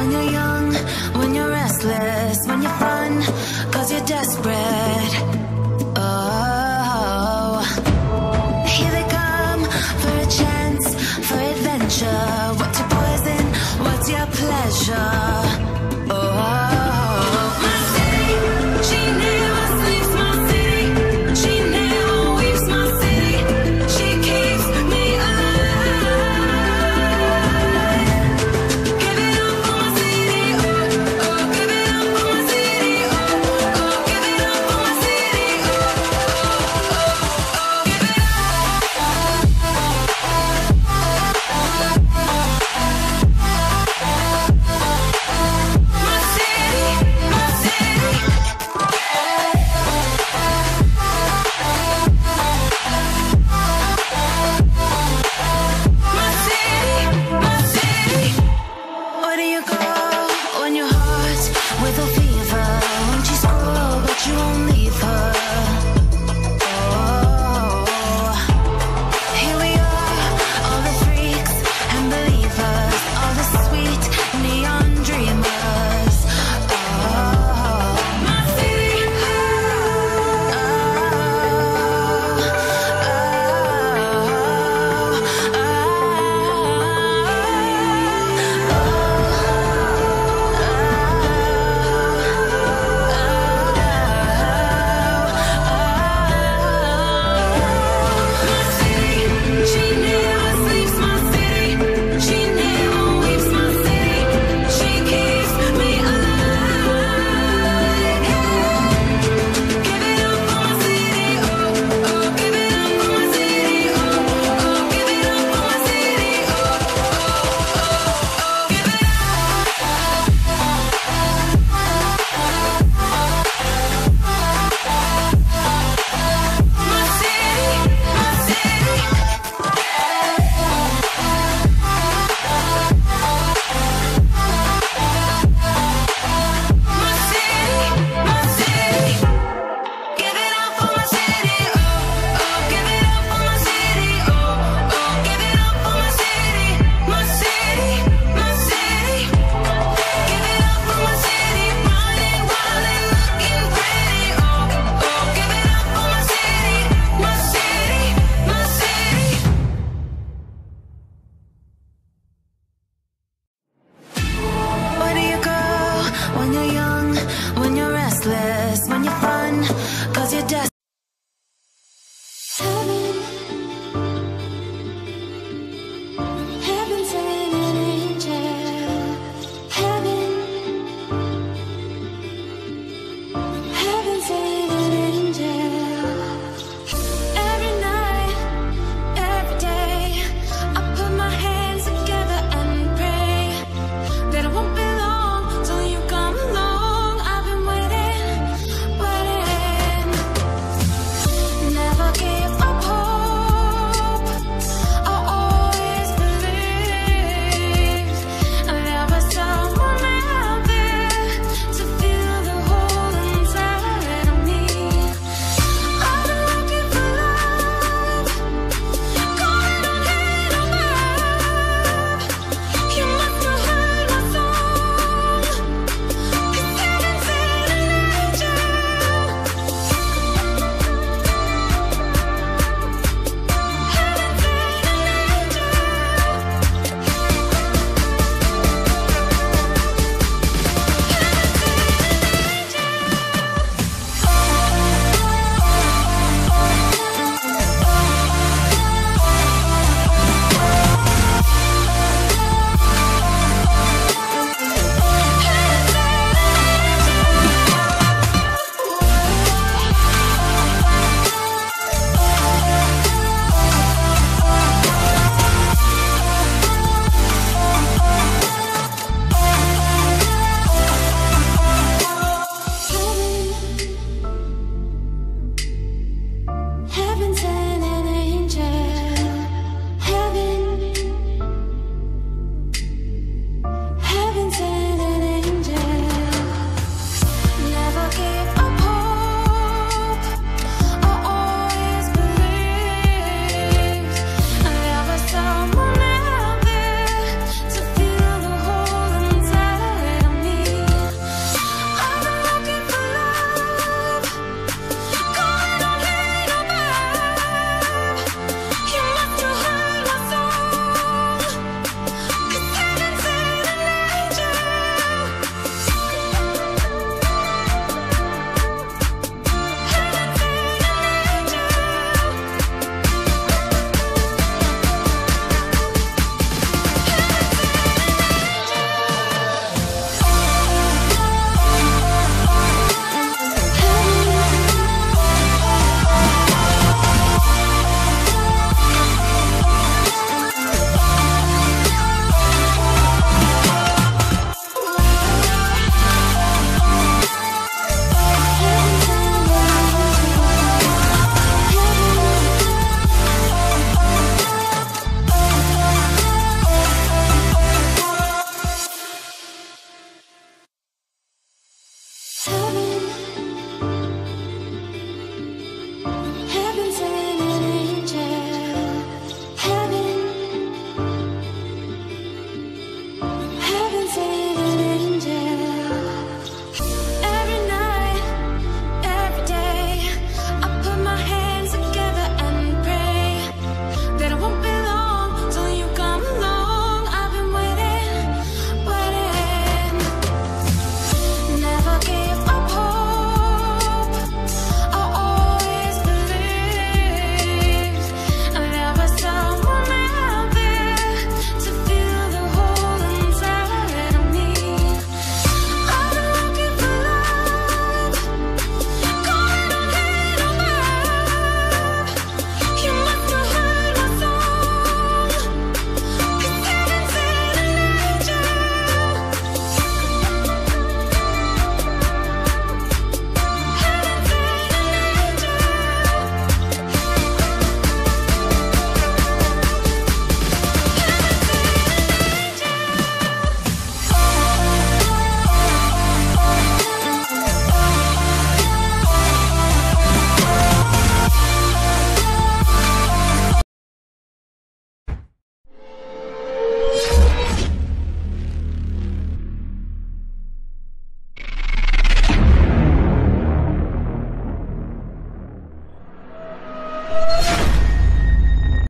When you're young, when you're restless, when you're fun, cause you're desperate.